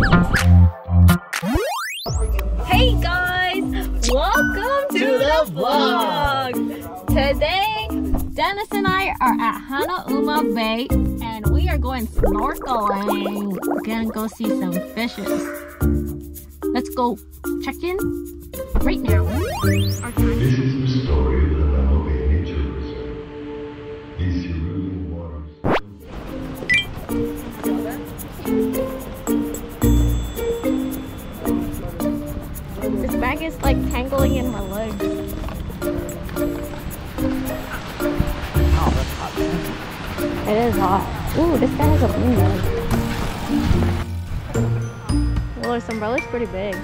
Hey guys, welcome to, To the, the vlog. Today, Dennis and I are at Hanauma Bay and we are going snorkeling. We're gonna go see some fishes. Let's go check in right now. Our time. This is the story It is hot. Ooh, this guy has a bean bag. Well, this umbrella's pretty big.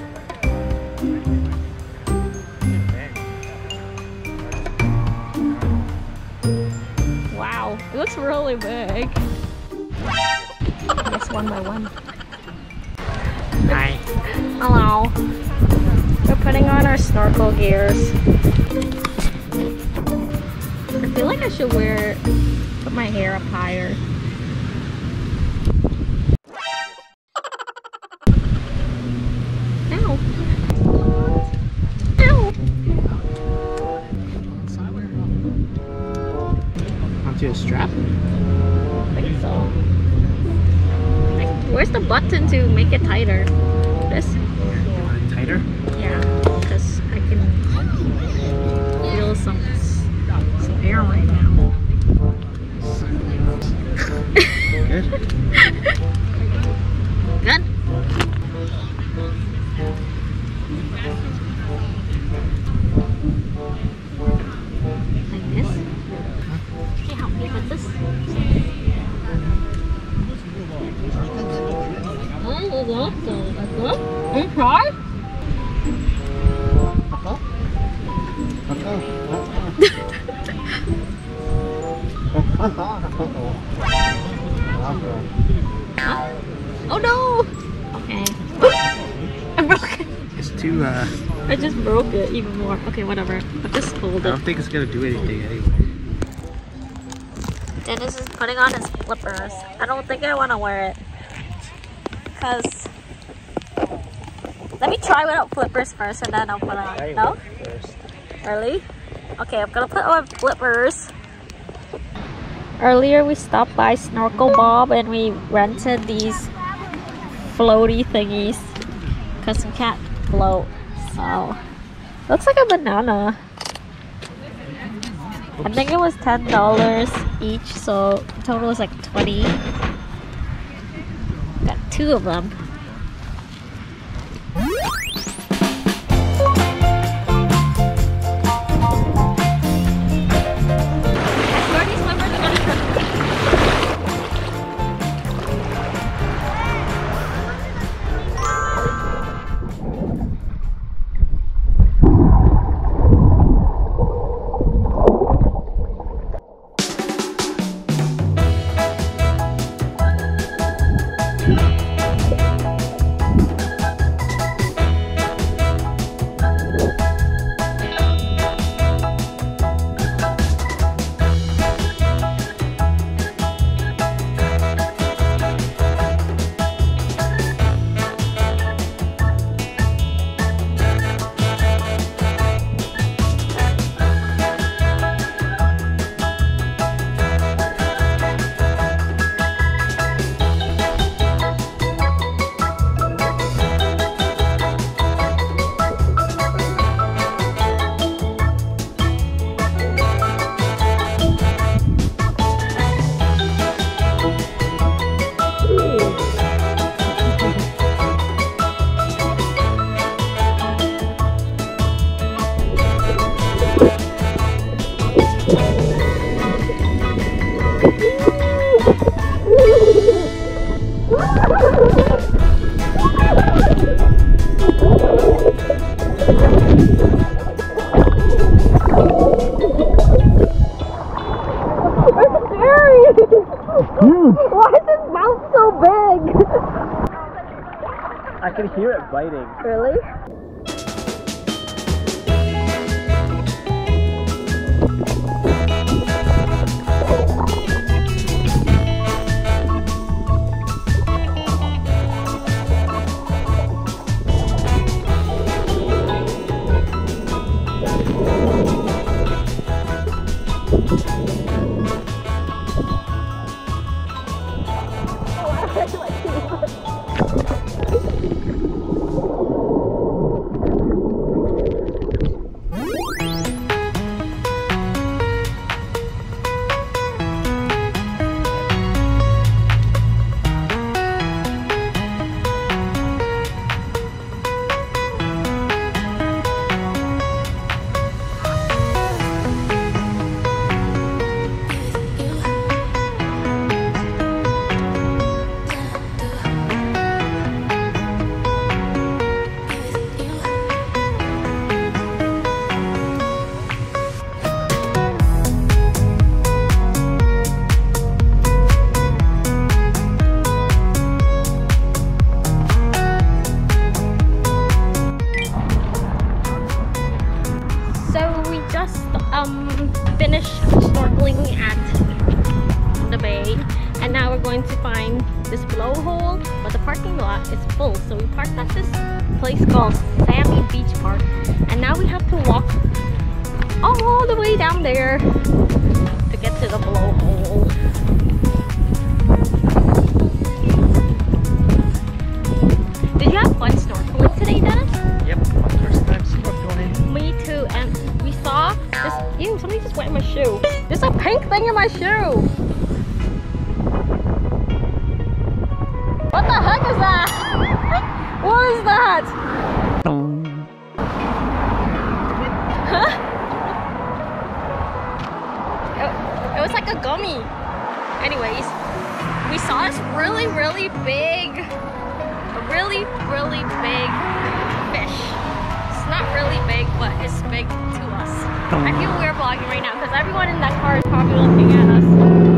Wow, it looks really big. I guess one by one. Hi. Hello. We're putting on our snorkel gears. I feel like I should wear, put my hair up higher. Ow. Ow. Onto a strap. I think so. Like, where's the button to make it tighter? This? Tighter? Yeah, Good. Good. Like this. Can you help me with this? Oh, that's good. That's good. Oh no! Okay. I broke it. It's too, uh, I just broke it even more. Okay, whatever. I'll just hold it. I don't think it's gonna do anything anyway. Dennis is putting on his flippers. I don't think I want to wear it. Because. Let me try without flippers first and then I'll put on. No? First. Early? Okay, I'm gonna put on flippers. Earlier we stopped by Snorkel Bob and we rented these floaty thingies because we can't float. So, looks like a banana. I think it was $10 each, so total was like 20 Got two of them. I can hear it biting. Really? So we parked at this place called Sandy Beach Park, and now we have to walk all the way down there to get to the blowhole. Did you have fun snorkeling today, Dennis? Yep, my first time snorkeling. Me too, and we saw this. Ew, somebody just wet in my shoe. There's a pink thing in my shoe. What the heck is that? What is that? Huh? It, was like a gummy. Anyways, we saw this really, really big, really, really big fish. It's not really big, but it's big to us. I feel we're vlogging right now because everyone in that car is probably looking at us.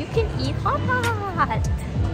You Can Eat Hot.